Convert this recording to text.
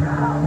Yeah.